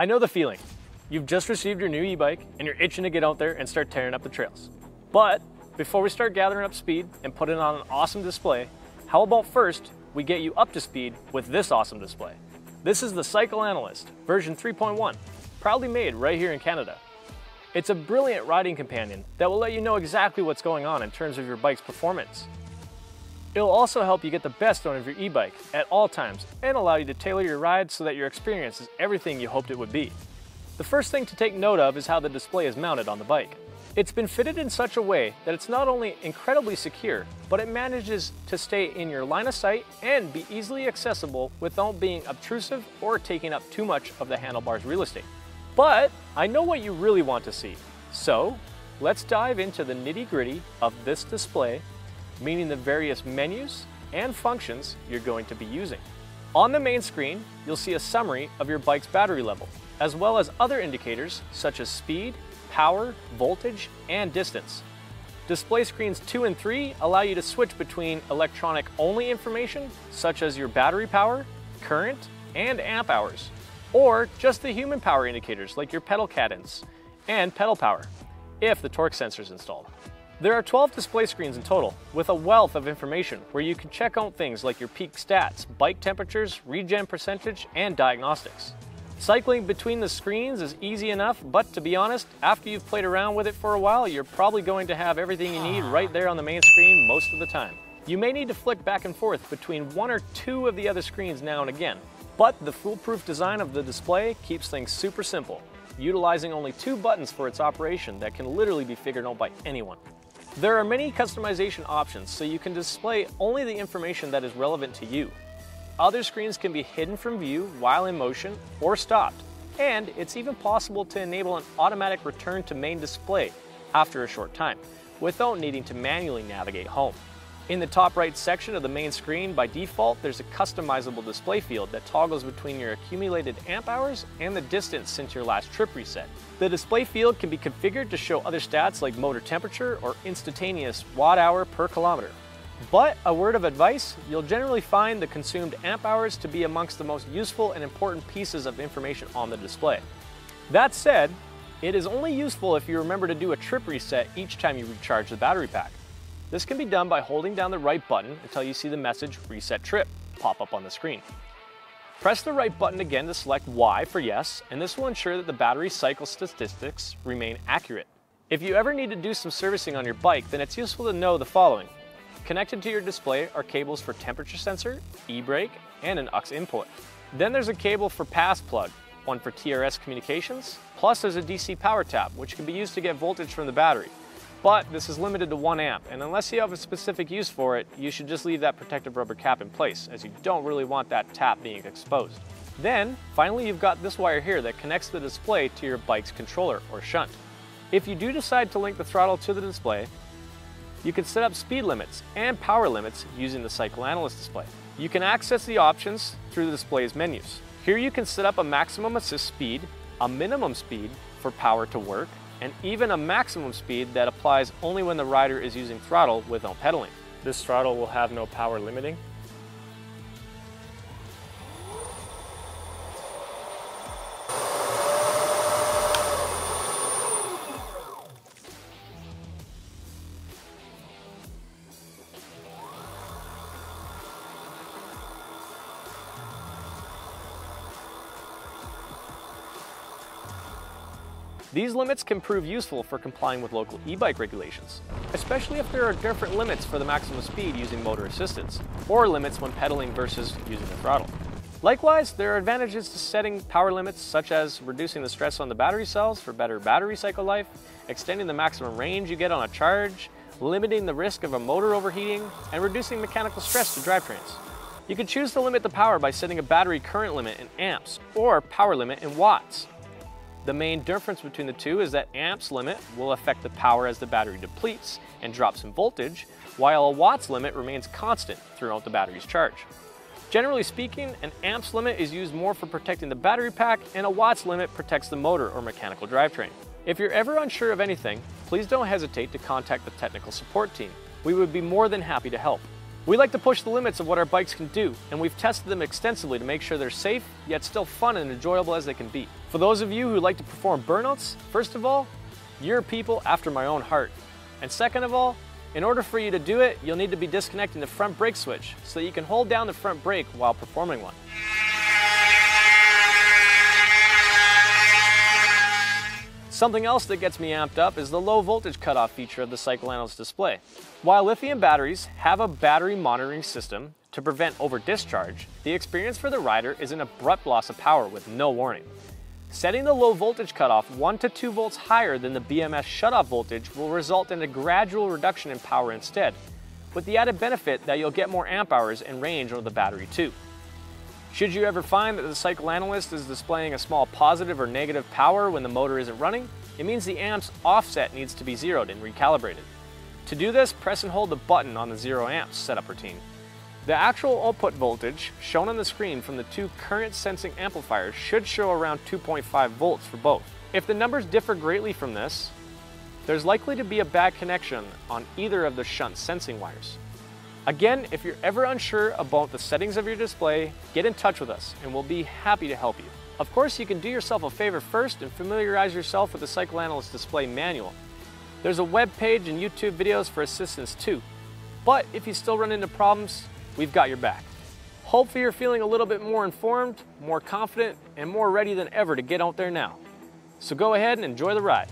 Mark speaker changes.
Speaker 1: I know the feeling. You've just received your new e-bike and you're itching to get out there and start tearing up the trails. But before we start gathering up speed and putting on an awesome display, how about first we get you up to speed with this awesome display? This is the Cycle Analyst version 3.1, proudly made right here in Canada. It's a brilliant riding companion that will let you know exactly what's going on in terms of your bike's performance. It'll also help you get the best out of your e-bike at all times and allow you to tailor your ride so that your experience is everything you hoped it would be. The first thing to take note of is how the display is mounted on the bike. It's been fitted in such a way that it's not only incredibly secure, but it manages to stay in your line of sight and be easily accessible without being obtrusive or taking up too much of the handlebar's real estate. But I know what you really want to see. So let's dive into the nitty gritty of this display meaning the various menus and functions you're going to be using. On the main screen, you'll see a summary of your bike's battery level, as well as other indicators such as speed, power, voltage, and distance. Display screens 2 and 3 allow you to switch between electronic-only information, such as your battery power, current, and amp hours, or just the human power indicators like your pedal cadence and pedal power, if the torque sensor is installed. There are 12 display screens in total, with a wealth of information where you can check out things like your peak stats, bike temperatures, regen percentage, and diagnostics. Cycling between the screens is easy enough, but to be honest, after you've played around with it for a while, you're probably going to have everything you need right there on the main screen most of the time. You may need to flick back and forth between one or two of the other screens now and again, but the foolproof design of the display keeps things super simple, utilizing only two buttons for its operation that can literally be figured out by anyone. There are many customization options, so you can display only the information that is relevant to you. Other screens can be hidden from view while in motion or stopped, and it's even possible to enable an automatic return to main display after a short time, without needing to manually navigate home. In the top right section of the main screen, by default, there's a customizable display field that toggles between your accumulated amp hours and the distance since your last trip reset. The display field can be configured to show other stats like motor temperature or instantaneous watt hour per kilometer. But a word of advice, you'll generally find the consumed amp hours to be amongst the most useful and important pieces of information on the display. That said, it is only useful if you remember to do a trip reset each time you recharge the battery pack. This can be done by holding down the right button until you see the message Reset Trip pop up on the screen. Press the right button again to select Y for yes, and this will ensure that the battery cycle statistics remain accurate. If you ever need to do some servicing on your bike, then it's useful to know the following. Connected to your display are cables for temperature sensor, e-brake, and an aux input. Then there's a cable for PAS plug, one for TRS communications, plus there's a DC power tap, which can be used to get voltage from the battery. But this is limited to one amp, and unless you have a specific use for it, you should just leave that protective rubber cap in place, as you don't really want that tap being exposed. Then, finally you've got this wire here that connects the display to your bike's controller, or shunt. If you do decide to link the throttle to the display, you can set up speed limits and power limits using the Cycle Analyst display. You can access the options through the display's menus. Here you can set up a maximum assist speed, a minimum speed for power to work, and even a maximum speed that applies only when the rider is using throttle without pedaling. This throttle will have no power limiting, These limits can prove useful for complying with local e-bike regulations, especially if there are different limits for the maximum speed using motor assistance, or limits when pedaling versus using the throttle. Likewise, there are advantages to setting power limits such as reducing the stress on the battery cells for better battery cycle life, extending the maximum range you get on a charge, limiting the risk of a motor overheating, and reducing mechanical stress to drivetrains. You can choose to limit the power by setting a battery current limit in amps or power limit in watts. The main difference between the two is that amps limit will affect the power as the battery depletes and drops in voltage, while a watts limit remains constant throughout the battery's charge. Generally speaking, an amps limit is used more for protecting the battery pack and a watts limit protects the motor or mechanical drivetrain. If you're ever unsure of anything, please don't hesitate to contact the technical support team. We would be more than happy to help. We like to push the limits of what our bikes can do, and we've tested them extensively to make sure they're safe, yet still fun and enjoyable as they can be. For those of you who like to perform burnouts, first of all, you're people after my own heart. And second of all, in order for you to do it, you'll need to be disconnecting the front brake switch so that you can hold down the front brake while performing one. Something else that gets me amped up is the low voltage cutoff feature of the cycle analyst display. While lithium batteries have a battery monitoring system to prevent over discharge, the experience for the rider is an abrupt loss of power with no warning. Setting the low voltage cutoff 1 to 2 volts higher than the BMS shutoff voltage will result in a gradual reduction in power instead, with the added benefit that you'll get more amp hours and range on the battery too. Should you ever find that the cycle analyst is displaying a small positive or negative power when the motor isn't running, it means the amp's offset needs to be zeroed and recalibrated. To do this, press and hold the button on the zero amps setup routine. The actual output voltage shown on the screen from the two current sensing amplifiers should show around 2.5 volts for both. If the numbers differ greatly from this, there's likely to be a bad connection on either of the shunt sensing wires. Again, if you're ever unsure about the settings of your display, get in touch with us and we'll be happy to help you. Of course, you can do yourself a favor first and familiarize yourself with the Cycle Analyst Display Manual. There's a web page and YouTube videos for assistance too. But if you still run into problems, we've got your back. Hopefully you're feeling a little bit more informed, more confident, and more ready than ever to get out there now. So go ahead and enjoy the ride.